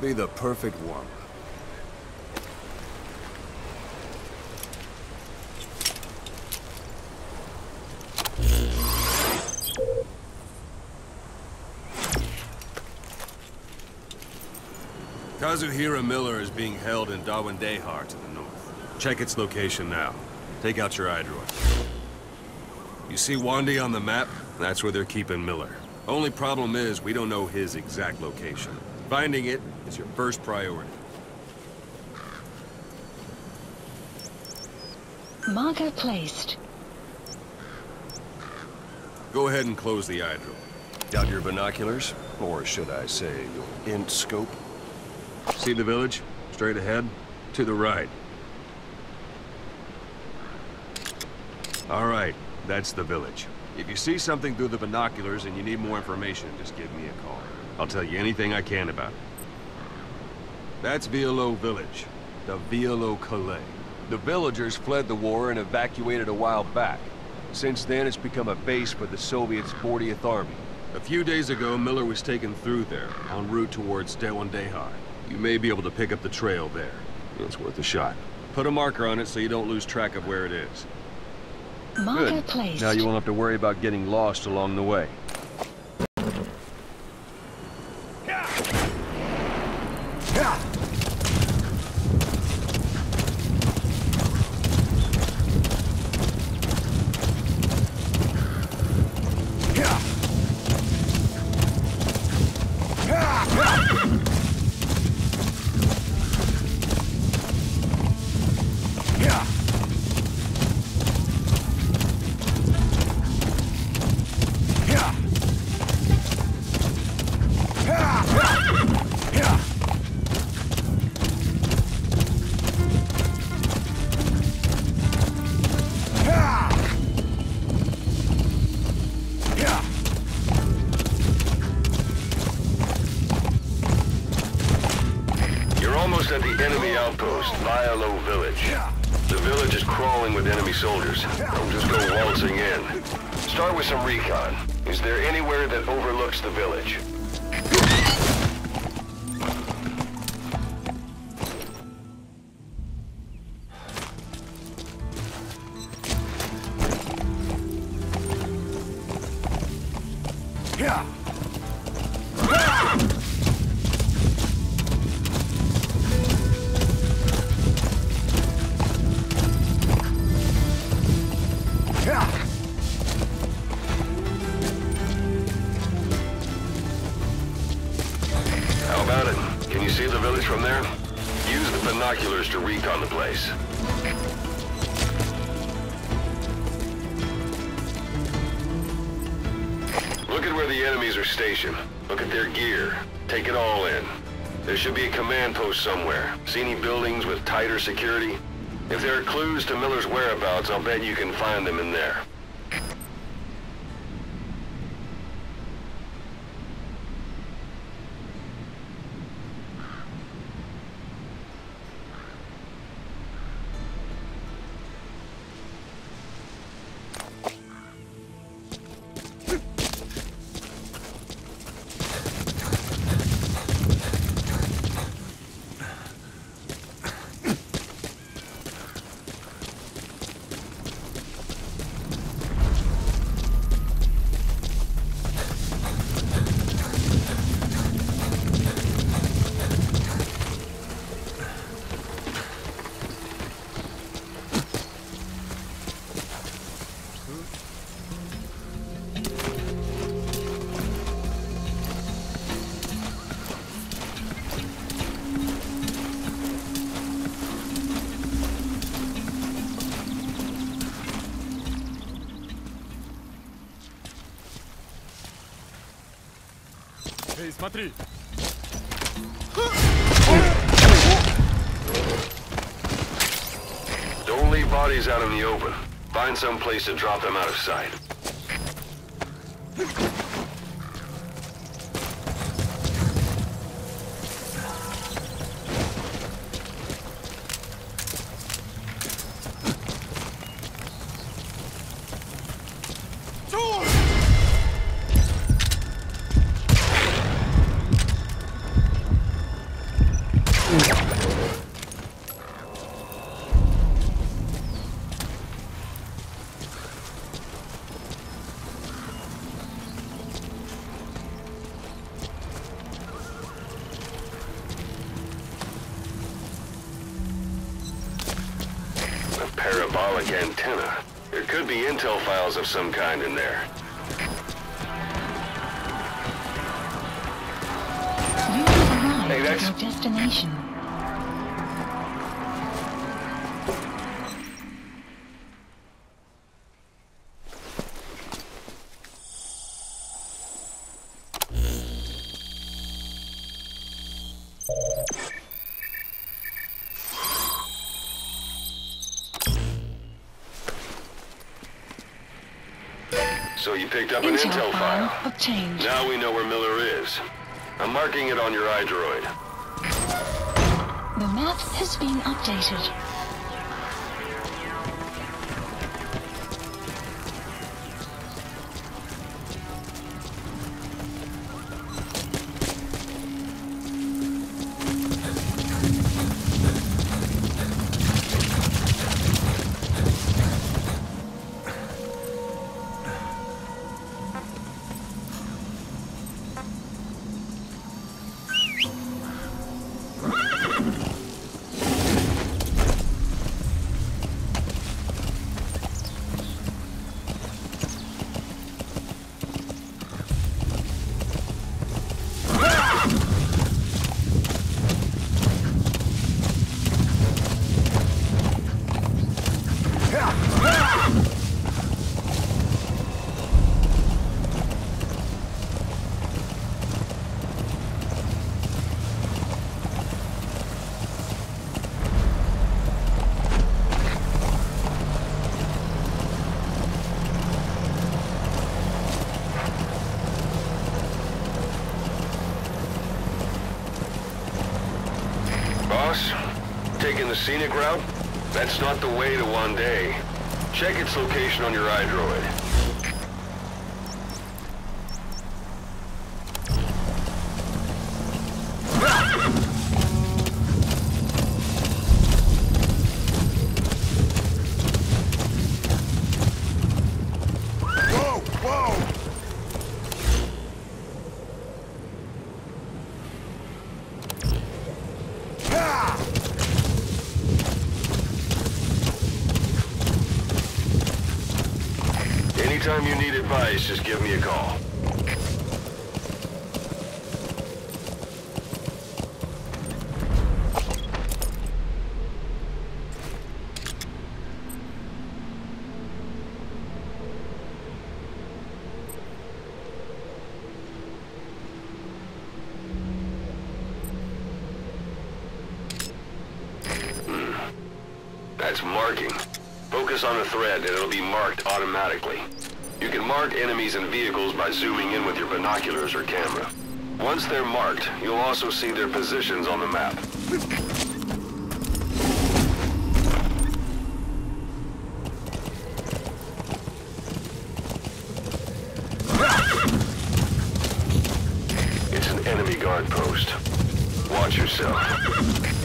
Be the perfect one. Kazuhira Miller is being held in Da Ghwandai Khar to the north. Check its location now. Take out your iDroid. You see Ghwandai on the map? That's where they're keeping Miller. Only problem is, we don't know his exact location. Finding it is your first priority. Marker placed. Go ahead and close the iDroid. Got your binoculars? Or should I say, your Int-Scope? See the village? Straight ahead? To the right. All right, that's the village. If you see something through the binoculars and you need more information, just give me a call. I'll tell you anything I can about it. That's Wialo Village. Da Wialo Kallai. The villagers fled the war and evacuated a while back. Since then, it's become a base for the Soviets' 40th Army. A few days ago, Miller was taken through there, en route towards Da Ghwandai Khar. You may be able to pick up the trail there. It's worth a shot. Put a marker on it so you don't lose track of where it is. Marker Good. placed. Now you won't have to worry about getting lost along the way. Waltzing in. Start with some recon. Is there anywhere that overlooks the village? See the village from there? Use the binoculars to recon the place. Look at where the enemies are stationed. Look at their gear. Take it all in. There should be a command post somewhere. See any buildings with tighter security? If there are clues to Miller's whereabouts, I'll bet you can find them in there. смотри! Don't leave bodies out in the open. Find some place to drop them out of sight. Parabolic antenna. There could be intel files of some kind in there. You have arrived Hey, that's- your destination. So you picked up an Intel intel file file. obtained. Now we know where Miller is. I'm marking it on your iDroid. The map has been updated. Scenic route? That's not the way to Ghwandai. Check its location on your iDroid. Just give me a call. Hmm. That's marking. Focus on the thread and it'll be marked automatically. Mark enemies and vehicles by zooming in with your binoculars or camera. Once they're marked, you'll also see their positions on the map. It's an enemy guard post. Watch yourself.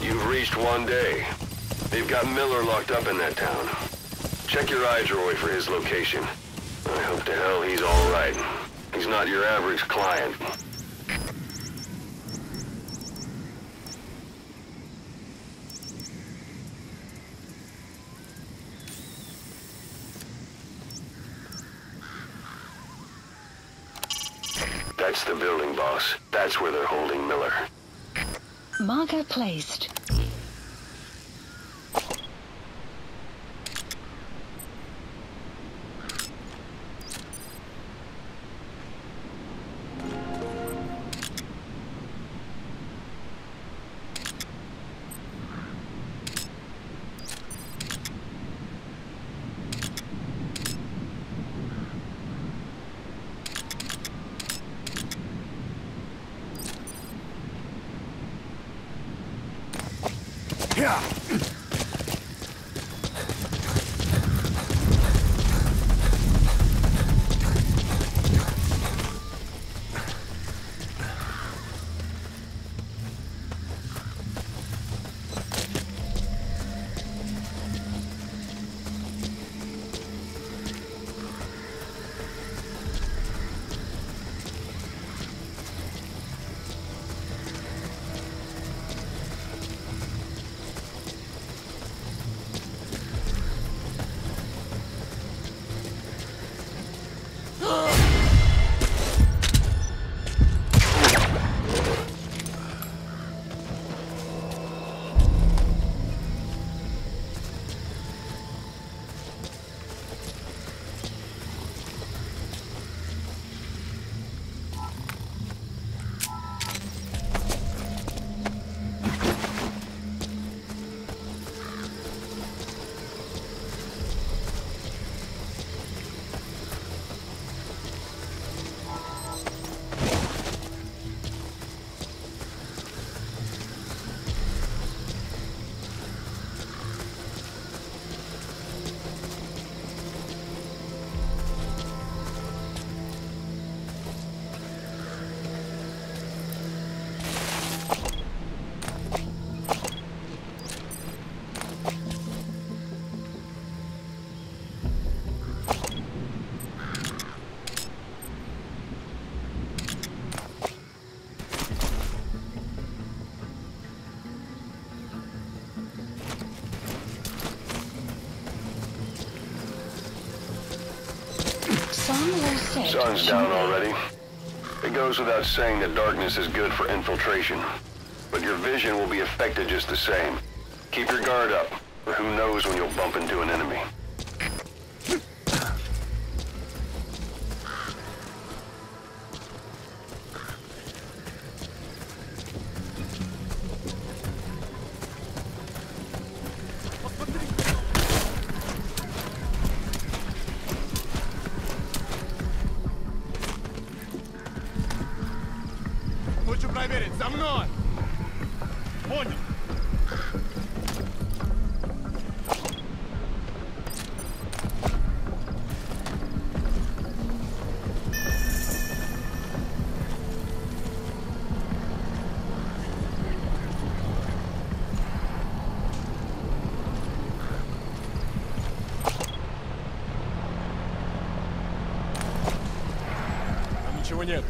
You've reached Ghwandai. They've got Miller locked up in that town. Check your iDroid for his location. Hope to hell he's all right. He's not your average client. That's the building, boss. That's where they're holding Miller. Marker placed. Sun's down already. It goes without saying that darkness is good for infiltration. But your vision will be affected just the same. Keep your guard up, or who knows when you'll bump into an enemy. За мной! Понял. Ничего нет.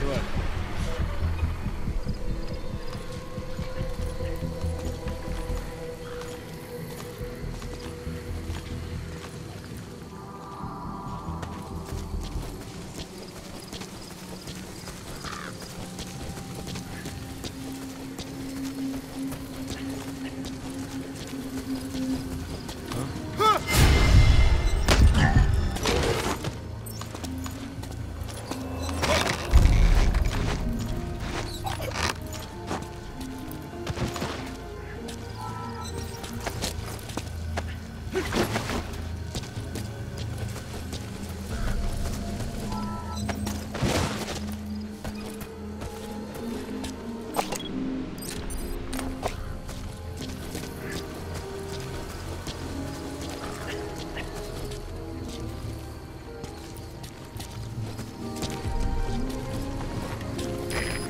Чувак.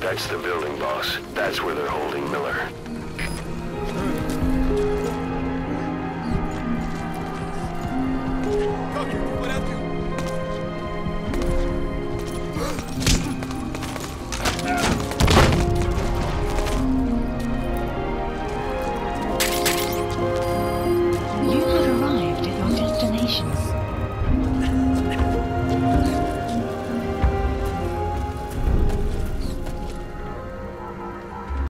That's the building, boss. That's where they're holding Miller.